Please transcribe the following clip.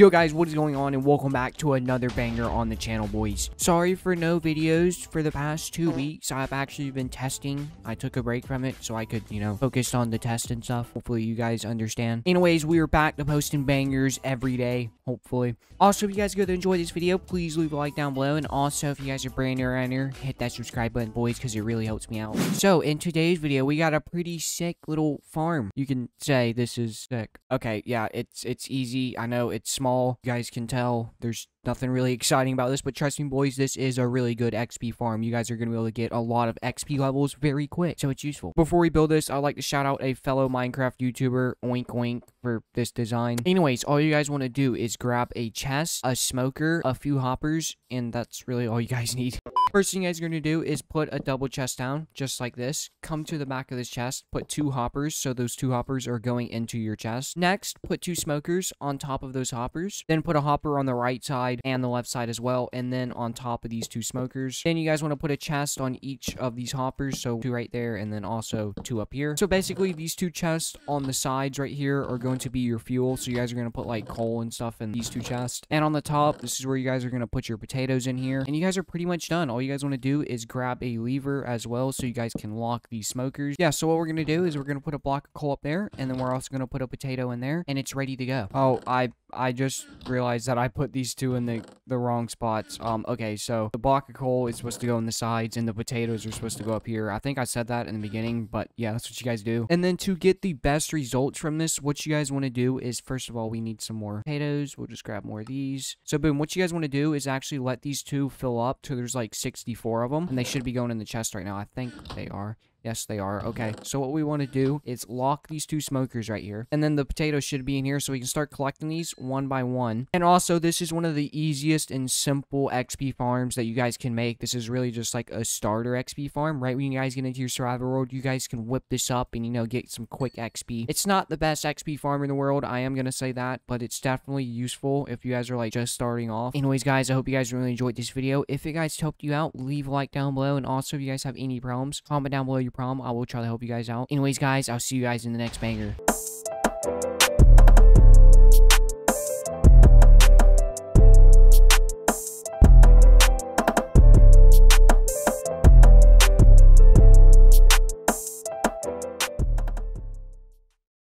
Yo guys, what is going on and welcome back to another banger on the channel, boys. Sorry for no videos for the past two mm-hmm. weeks. I've actually been testing. I took a break from it so I could, you know, focus on the test and stuff. Hopefully you guys understand. Anyways, we are back to posting bangers every day, hopefully. Also, if you guys go to enjoy this video, please leave a like down below. And also, if you guys are brand new around here, hit that subscribe button, boys, because it really helps me out. So, in today's video, we got a pretty sick little farm. You can say this is sick. Okay, yeah, it's it's easy. I know it's small small. You guys can tell there's nothing really exciting about this, but trust me, boys, this is a really good XP farm. You guys are going to be able to get a lot of XP levels very quick, so it's useful. Before we build this, I'd like to shout out a fellow Minecraft YouTuber, Oink Oink, for this design. Anyways, all you guys want to do is grab a chest, a smoker, a few hoppers, and that's really all you guys need. First thing you guys are going to do is put a double chest down, just like this. Come to the back of this chest, put two hoppers, so those two hoppers are going into your chest. Next, put two smokers on top of those hoppers. Then put a hopper on the right side and the left side as well, and then on top of these two smokers. Then you guys want to put a chest on each of these hoppers, so two right there, and then also two up here. So basically, these two chests on the sides right here are going to be your fuel, so you guys are going to put like coal and stuff in these two chests. And on the top, this is where you guys are going to put your potatoes in here, and you guys are pretty much done. All all you guys want to do is grab a lever as well so you guys can lock these smokers. Yeah, so what we're going to do is we're going to put a block of coal up there, and then we're also going to put a potato in there, and it's ready to go. Oh, I I just realized that I put these two in the, the wrong spots. Um, okay, so the block of coal is supposed to go in the sides, and the potatoes are supposed to go up here. I think I said that in the beginning, but yeah, that's what you guys do. And then to get the best results from this, what you guys want to do is, first of all, we need some more potatoes. We'll just grab more of these. So boom, what you guys want to do is actually let these two fill up till there's like 64 of them, and they should be going in the chest right now. I think they are. Yes, they are. Okay, so what we want to do is lock these two smokers right here. And then the potatoes should be in here so we can start collecting these one by one. And also, this is one of the easiest and simple XP farms that you guys can make. This is really just like a starter XP farm. Right when you guys get into your survival world, you guys can whip this up and, you know, get some quick XP. It's not the best XP farm in the world. I am going to say that, but it's definitely useful if you guys are like just starting off. Anyways, guys, I hope you guys really enjoyed this video. If it guys helped you out, leave a like down below. And also, if you guys have any problems, comment down below problem, I will try to help you guys out. Anyways, guys, I'll see you guys in the next banger.